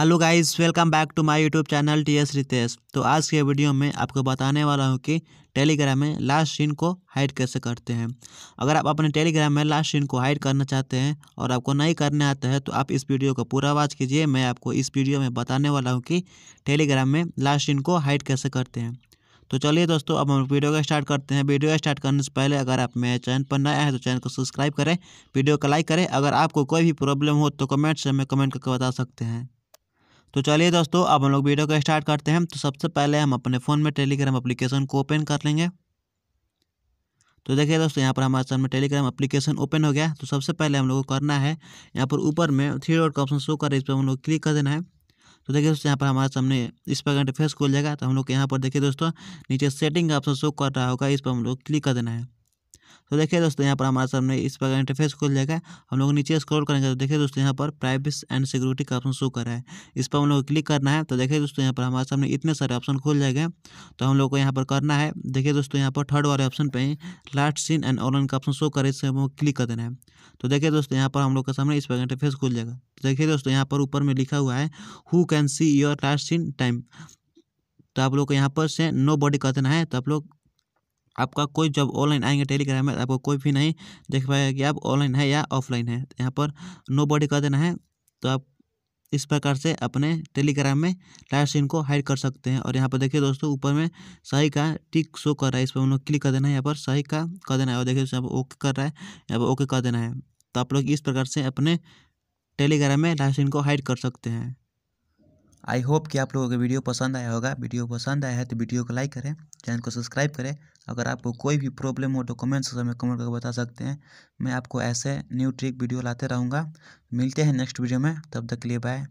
Hello guys, welcome back to my YouTube channel T S Ritesh. तो आज के video में आपको बताने वाला हूँ कि टेलीग्राम में लास्ट सीन को हाइड कैसे करते हैं। अगर आप अपने टेलीग्राम में लास्ट सीन को हाइड करना चाहते हैं और आपको नहीं करने आता है तो आप इस वीडियो को पूरा वाच कीजिए। मैं आपको इस वीडियो में बताने वाला हूँ कि टेलीग्राम में लास्ट सीन को हाइड कैसे करते हैं। तो चलिए दोस्तों, अब हम वीडियो को स्टार्ट करते हैं। वीडियो स्टार्ट करने से पहले अगर आप मेरे चैनल पर नए हैं तो चैनल को सब्सक्राइब करें, वीडियो को लाइक करें। अगर आपको कोई भी प्रॉब्लम हो तो कमेंट से हमें कमेंट करके बता सकते हैं। तो चलिए दोस्तों, अब हम लोग वीडियो को स्टार्ट करते हैं। तो सबसे पहले हम अपने फ़ोन में टेलीग्राम अप्लीकेशन को ओपन कर लेंगे। तो देखिए दोस्तों, यहाँ पर हमारे सामने टेलीग्राम एप्लीकेशन ओपन हो गया तो सबसे पहले हम लोग को करना है, यहाँ पर ऊपर में थ्री डॉट का ऑप्शन शो कर इस पर हम लोग क्लिक कर देना है। तो देखिए दोस्तों, यहाँ पर हमारे सामने इस पर इंटरफेस खुल जाएगा। तो हम लोग यहाँ पर देखिए दोस्तों, नीचे सेटिंग का ऑप्शन शो कर रहा होगा, इस पर हम लोग क्लिक कर देना है। तो देखिए दोस्तों, यहाँ पर हमारे सामने इस प्रकार इंटरफेस खुल जाएगा हम लोग नीचे स्क्रॉल करेंगे तो देखिए दोस्तों, यहाँ पर प्राइवेसी एंड सिक्योरिटी का ऑप्शन शो कर रहा है। इस पर हम लोग क्लिक करना है तो देखिए दोस्तों, यहाँ पर हमारे सामने इतने सारे ऑप्शन खुल जाएँगे तो हम लोग को यहाँ पर करना है। देखिए दोस्तों, यहाँ पर थर्ड वाले ऑप्शन पे लास्ट सीन एंड ऑनलाइन का ऑप्शन शो करे इससे हम लोग क्लिक कर देना है। तो देखिए दोस्तों, यहाँ पर हम लोग के सामने इस प्रकार इंटरफेस खुल जाएगा तो देखिए दोस्तों, यहाँ पर ऊपर में लिखा हुआ है who can see your last seen time तो आप लोग को यहाँ पर से नो बॉडी कर देना है। तो आप लोग आपका कोई जब ऑनलाइन आएँगे टेलीग्राम में, आपको कोई भी नहीं देख पाएगा कि आप ऑनलाइन है या ऑफलाइन है। यहाँ पर नो बॉडी कर देना है तो आप इस प्रकार से अपने टेलीग्राम में लाइव सीन को हाइड कर सकते हैं। और यहाँ पर देखिए दोस्तों, ऊपर में सही का टिक शो कर रहा है, इस पर हम लोग क्लिक कर देना है, यहाँ पर सही का कर देना है। और देखिए यहाँ पर ओके कर रहा है, यहाँ पर ओके कर देना है। तो आप लोग इस प्रकार से अपने टेलीग्राम में लाइव सीन को हाइड कर सकते हैं। आई होप कि आप लोगों को वीडियो पसंद आया होगा। वीडियो पसंद आया है तो वीडियो को लाइक करें चैनल को सब्सक्राइब करें। अगर आपको कोई भी प्रॉब्लम हो तो कमेंट सेक्शन में कमेंट करके बता सकते हैं। मैं आपको ऐसे न्यू ट्रिक वीडियो लाते रहूँगा। मिलते हैं नेक्स्ट वीडियो में। तब तक के लिए बाय